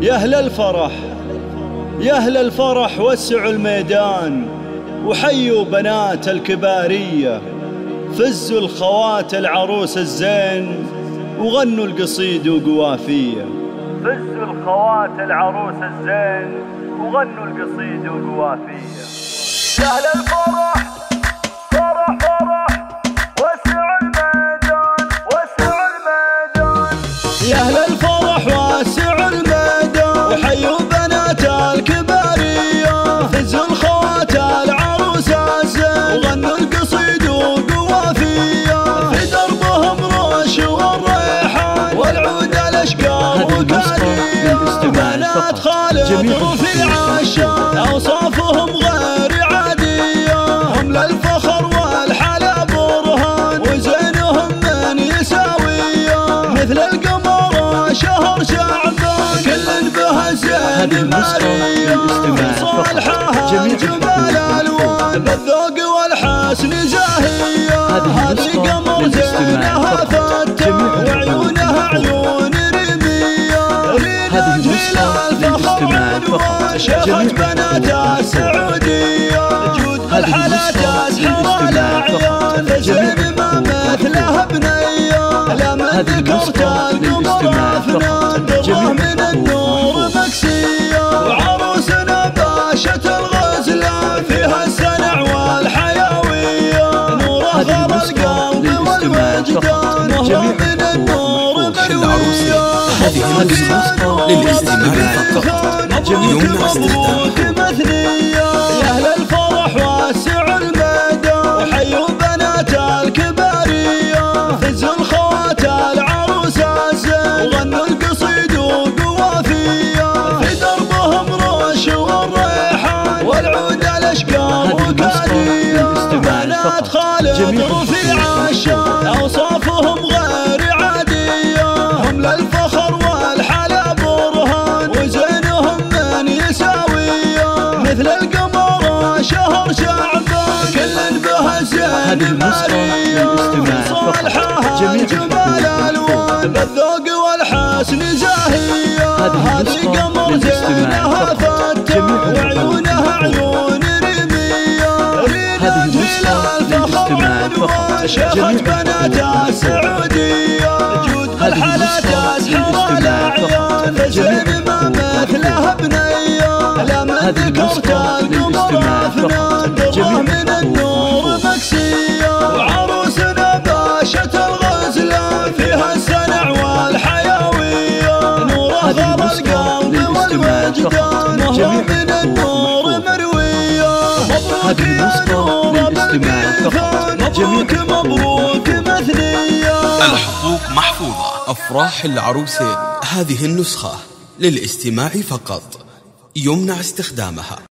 يا أهل الفرح يا أهل الفرح وسعوا الميدان وحيوا بنات الكبارية فزوا الخوات العروس الزين وغنوا القصيد وقوافية. فزوا الخوات العروس الزين وغنوا القصيد وقوافية. يا أهل الفرح فرح فرح وسعوا الميدان وسعوا الميدان. يا أهل الفرح واسعوا وقوافية في دربهم رش والريحان والعود الأشقار وكارية بنات خالد رفيع الشام أوصافهم غير عادية. هم للفخر والحلا برهان. وزينهم من يساوية. مثل القمر شهر شعبان. كل به زين مارية هذه قمر زينها فتح وعيونها عيون رمية. هذه نسخة للاستماع فقط شهد بنات السعودية جود بالحلا تسحر الأعيان فزين ما مثلها بنية. هذه ذكرت القمر للاستماع فقط. هذه نسخة للاستماع. فقط. يمنع استخدامها مثنية يا أهل الألوان بالذوق والحسن زاهية هذه قمر زينها الحقوق وعيونها عيون رمية. هذه نسخة للاستماع فقط. جميع بنات الحقوق السعودية جود نسخة تسحر فقط. جميع ما مثلها بنية لما هذه ذكرت القمر للاستماع جميع من الحقوق النور محفوظة. مروية. هذه للاستماع فقط. جميع مبروك مثنية الحقوق محفوظة. أفراح العروسين. هذه النسخة للاستماع فقط. يمنع استخدامها.